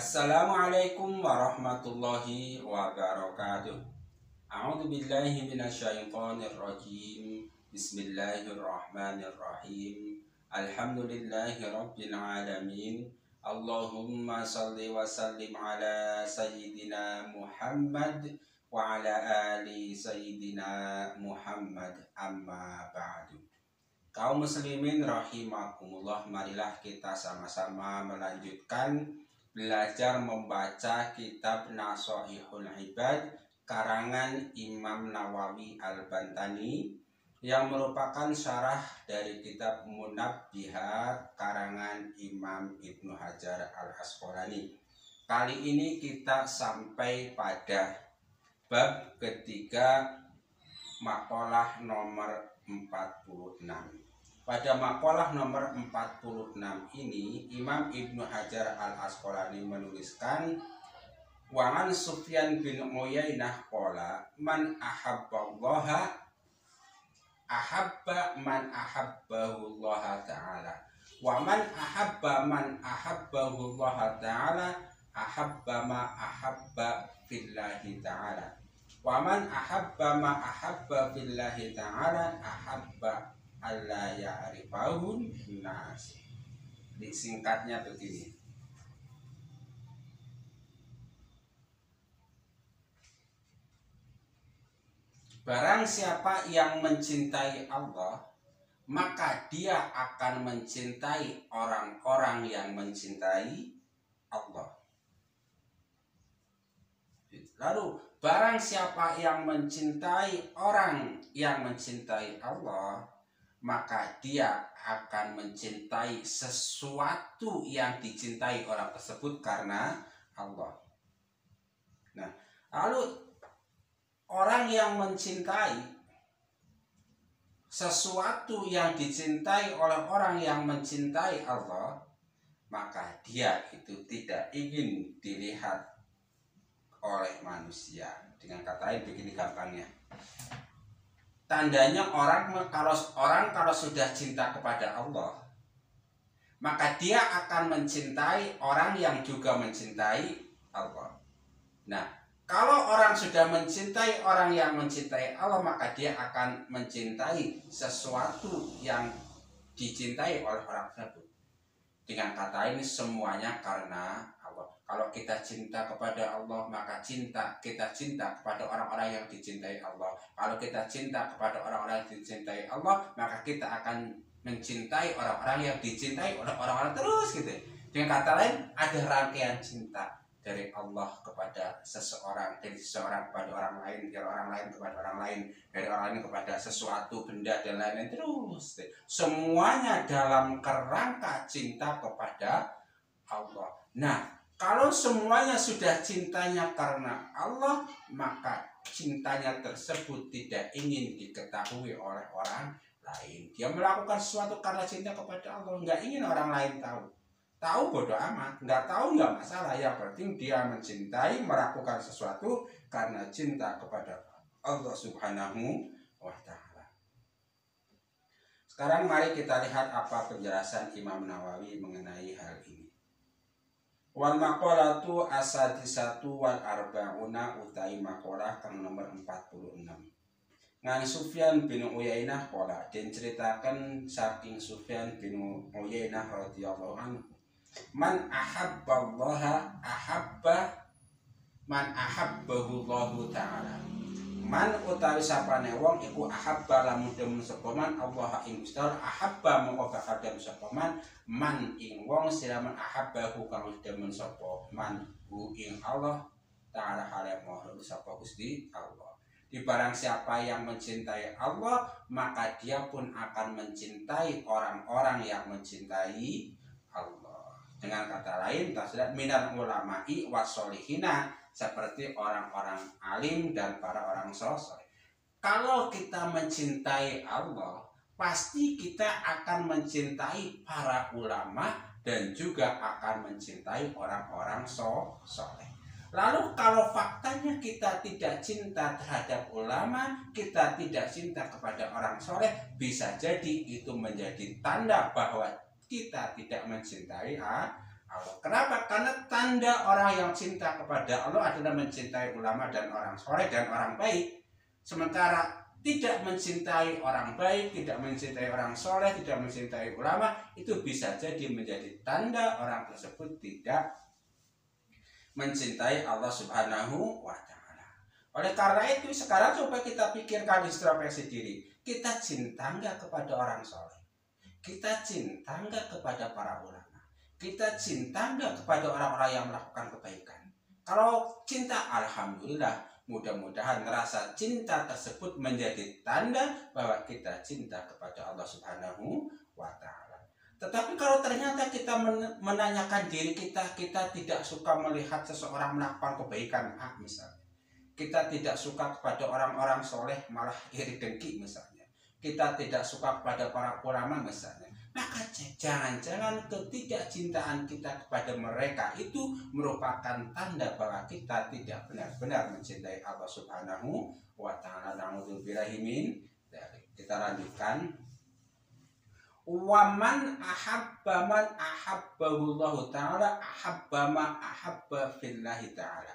Assalamualaikum warahmatullahi wabarakatuh. A'udzu billahi minasyaitonir rajim. Bismillahirrahmanirrahim. Alhamdulillahi rabbil alamin. Allahumma salli wa sallim ala sayyidina Muhammad wa ala ali sayyidina Muhammad amma ba'du. Kaum muslimin rahimakumullah, marilah kita sama-sama melanjutkan belajar membaca kitab Nasoihul Ibad karangan Imam Nawawi Al-Bantani yang merupakan syarah dari kitab Munabbihat karangan Imam Ibnu Hajar Al-Asqalani. Kali ini kita sampai pada bab ketiga makalah nomor 46. Pada makalah nomor 46 ini, Imam Ibnu Hajar Al-Asqalani menuliskan Wangan Sufyan bin Uyainah qala man ahabballaha ahabba man ahabbahu Allah taala. Wa man ahabba man ahabbahu Allah taala ahabba ma ahabba fillahi taala. Wa man ahabba ma ahabba fillahi taala ahabba Allah ya'rifahun nas. Disingkatnya begini. Barang siapa yang mencintai Allah, maka dia akan mencintai orang-orang yang mencintai Allah. Lalu, barang siapa yang mencintai orang yang mencintai Allah, maka dia akan mencintai sesuatu yang dicintai orang tersebut karena Allah. Nah, lalu orang yang mencintai sesuatu yang dicintai oleh orang yang mencintai Allah, maka dia itu tidak ingin dilihat oleh manusia. Dengan kata lain begini gampangnya tandanya orang kalau orang kalau sudah cinta kepada Allah maka dia akan mencintai orang yang juga mencintai Allah. Nah, kalau orang sudah mencintai orang yang mencintai Allah maka dia akan mencintai sesuatu yang dicintai oleh orang tersebut. Dengan kata ini semuanya karena kalau kita cinta kepada Allah, maka cinta kita cinta kepada orang-orang yang dicintai Allah. Kalau kita cinta kepada orang-orang yang dicintai Allah, maka kita akan mencintai orang-orang yang dicintai oleh orang-orang terus gitu. Dengan kata lain, ada rangkaian cinta dari Allah kepada seseorang, dari seseorang kepada orang lain, dari orang lain kepada orang lain, dari orang lain kepada sesuatu benda dan lain-lain terus. Semuanya dalam kerangka cinta kepada Allah. Nah, kalau semuanya sudah cintanya karena Allah, maka cintanya tersebut tidak ingin diketahui oleh orang lain. Dia melakukan sesuatu karena cinta kepada Allah, nggak ingin orang lain tahu. Tahu bodoh amat, nggak tahu nggak masalah. Yang penting dia mencintai, melakukan sesuatu karena cinta kepada Allah Subhanahu wa Ta'ala. Sekarang mari kita lihat apa penjelasan Imam Nawawi mengenai hal ini. Wal maqalatu asadisatu wal arbauna utai maqalah kang nomor 46. Ngan Sufyan bin Uyainah kola dan ceritakan saking Sufyan bin Uyainah radhiyallahu anhu. Man ahabba Allah ahabba man ahabbahu Allah taala man utawi sapane wong iku ahabba lamun demen sapa man Allah ing Gusti ahabba mongko bakal demen sapa man man ing wong siraman ahabbahu kang demen sapa man hu ing Allah taala hale mohon sapa Gusti Allah. Di barang siapa yang mencintai Allah maka dia pun akan mencintai orang-orang yang mencintai Allah dengan kata lain tasdat minar ulama'i wasolihina seperti orang-orang alim dan para orang sosok. Kalau kita mencintai Allah, pasti kita akan mencintai para ulama dan juga akan mencintai orang-orang soleh. Lalu kalau faktanya kita tidak cinta terhadap ulama, kita tidak cinta kepada orang soleh, bisa jadi itu menjadi tanda bahwa kita tidak mencintai Allah. Kenapa? Karena tanda orang yang cinta kepada Allah adalah mencintai ulama dan orang soleh dan orang baik. Sementara tidak mencintai orang baik, tidak mencintai orang soleh, tidak mencintai ulama, itu bisa jadi menjadi tanda orang tersebut tidak mencintai Allah Subhanahu wa taala. Oleh karena itu sekarang coba kita pikirkan introspeksi diri. Kita cinta nggak kepada orang soleh? Kita cinta nggak kepada para ulama? Kita cinta nggak kepada orang-orang yang melakukan kebaikan? Kalau cinta, alhamdulillah, mudah-mudahan rasa cinta tersebut menjadi tanda bahwa kita cinta kepada Allah Subhanahu wa taala. Tetapi kalau ternyata kita menanyakan diri kita, kita tidak suka melihat seseorang melakukan kebaikan, ah misalnya. Kita tidak suka kepada orang-orang soleh, malah iri dengki misalnya. Kita tidak suka kepada para ulama misalnya. Maka jangan-jangan ketidakcintaan kita kepada mereka itu merupakan tanda bahwa kita tidak benar-benar mencintai Allah Subhanahu wa taala. Kita lanjutkan waman ahabba man Allah ta'ala ahabba ma ahabba fillahi ta'ala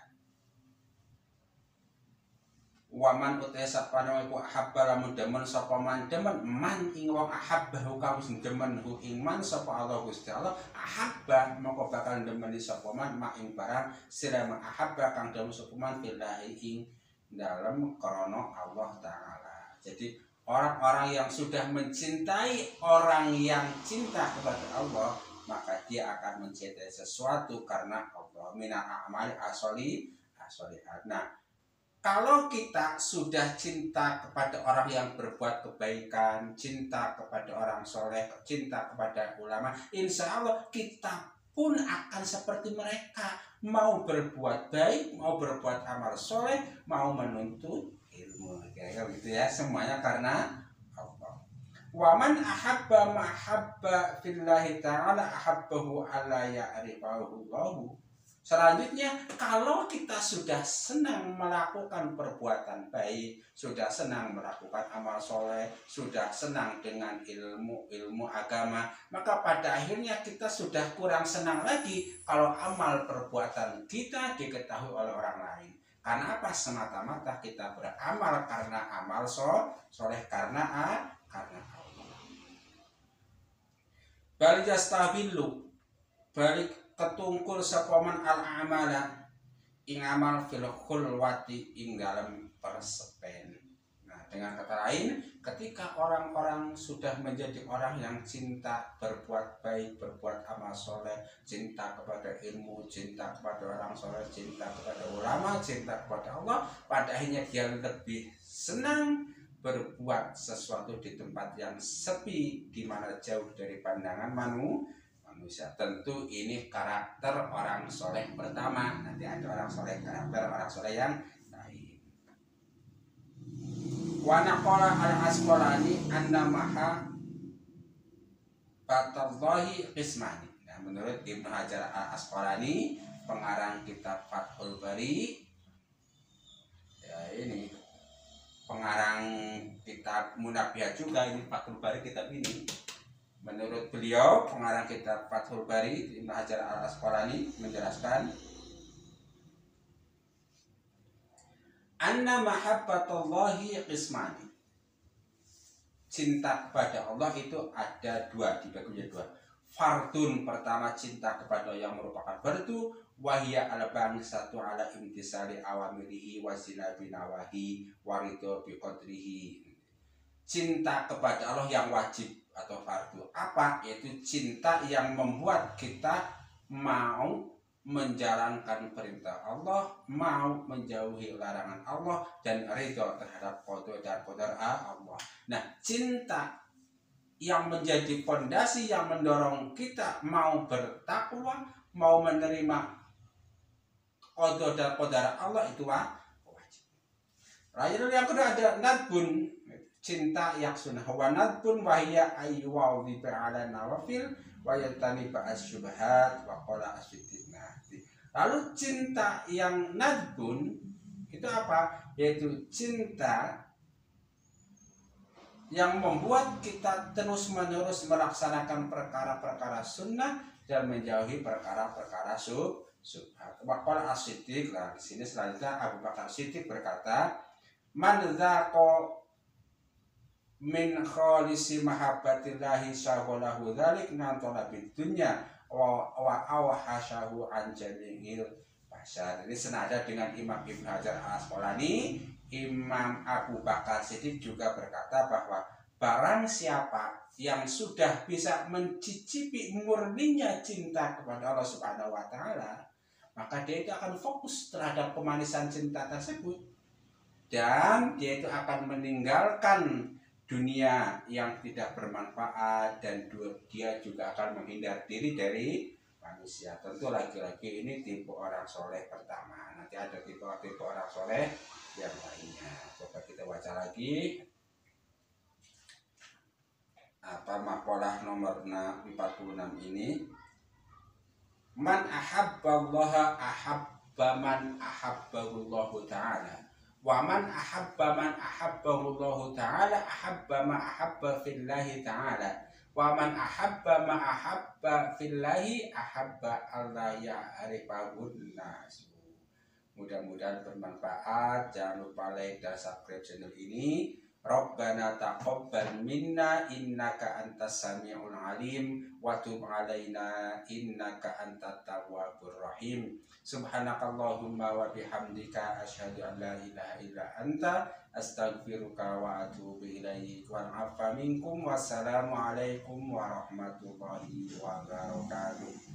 waman utai sapa nama iku ahabba lamun demen sapa man demen man ing wong ahabba kamu sing demen hu ing man sapa Allah Gusti Allah ahabba moko bakal demeni sapa man ma ing barang sira ahabba kang demen sapa man fillahi ing dalam krana Allah taala. Jadi orang-orang yang sudah mencintai orang yang cinta kepada Allah maka dia akan mencintai sesuatu karena Allah. Minal amali asoli asolihat nah kalau kita sudah cinta kepada orang yang berbuat kebaikan, cinta kepada orang soleh, cinta kepada ulama, insya Allah kita pun akan seperti mereka. Mau berbuat baik, mau berbuat amal soleh, mau menuntut ilmu. Kira-kira gitu ya semuanya karena Allah. Waman ahabba mahabba fillahi ta'ala ahabbahu ala ya'rifahu Allahu Selanjutnya, kalau kita sudah senang melakukan perbuatan baik, sudah senang melakukan amal soleh, sudah senang dengan ilmu-ilmu agama, maka pada akhirnya kita sudah kurang senang lagi kalau amal perbuatan kita diketahui oleh orang lain. Karena apa? Semata-mata kita beramal karena amal so, soleh karena a, karena Allah. Balik balik ketungkul sepoman al amala ing amal fil khulwati ing dalam persepen. Dengan kata lain, ketika orang-orang sudah menjadi orang yang cinta berbuat baik, berbuat amal soleh, cinta kepada ilmu, cinta kepada orang soleh, cinta kepada ulama, cinta kepada Allah, pada akhirnya dia lebih senang berbuat sesuatu di tempat yang sepi, di mana jauh dari pandangan manu, manusia. Tentu ini karakter orang soleh pertama. Nanti ada orang soleh karakter orang soleh yang wa naqala al asqalani anna maha batallahi qismani nah, menurut Ibnu Hajar al Asqalani pengarang kitab Fathul Bari ya ini pengarang kitab Munabiat juga ini Fathul Bari kitab ini menurut beliau pengarang kitab Fathul Bari Ibnu Hajar al Asqalani menjelaskan anna mahabbatullahi qismani. Cinta kepada Allah itu ada dua dibagi menjadi dua. Fardun pertama cinta kepada yang merupakan fardu wahya ala satu ala imtisali awamirihi wa zinabi nawahi warido biqadrihi cinta kepada Allah yang wajib atau fardu apa yaitu cinta yang membuat kita mau menjalankan perintah Allah, mau menjauhi larangan Allah dan ridho terhadap kodo dan kodar Allah. Nah, cinta yang menjadi fondasi yang mendorong kita mau bertakwa, mau menerima kodo dan kodar Allah itu wajib. Lalu yang kedua ada nadbun, cinta yang sunnah wa nadbun wahya ayyuwa ala nawafil wa yatani ba'as syubhat wa qala Lalu cinta yang nadbun itu apa? Yaitu cinta yang membuat kita terus-menerus melaksanakan perkara-perkara sunnah dan menjauhi perkara-perkara sub subhat. Wakil As-Siddiq lah di sini selanjutnya Abu Bakar Siddiq berkata, "Man dzaqo min khalisi mahabbatillahi syahwalahu dzalik nantala dunya wa wa awhashahu an jami'il bashar." Ini senada dengan Imam Ibnu Hajar Al-Asqalani Imam Abu Bakar Siddiq juga berkata bahwa barang siapa yang sudah bisa mencicipi murninya cinta kepada Allah Subhanahu wa taala, maka dia itu akan fokus terhadap kemanisan cinta tersebut dan dia itu akan meninggalkan dunia yang tidak bermanfaat dan dia juga akan menghindar diri dari manusia. Tentu lagi-lagi ini tipe orang soleh pertama. Nanti ada tipe-tipe orang soleh yang lainnya coba kita baca lagi apa makalah nomor 46 ini man ahabba Allah ahabba man Allah ta'ala wa man ahabba man Allah ta'ala ahabba ma ahabba fillahi ta'ala wa man ahabba ma ahabba fillahi ahabba Allah ya'rifahun nas Mudah-mudahan bermanfaat. Jangan lupa like dan subscribe channel ini. Rabbana taqabbal minna innaka antas samiul alim wa tub alaina innaka antat tawwabur rahim. Subhanakallahumma wa bihamdika asyhadu an la ilaha illa anta astaghfiruka wa atubu ilaik. Wa afa minkum wassalamu alaikum warahmatullahi wabarakatuh.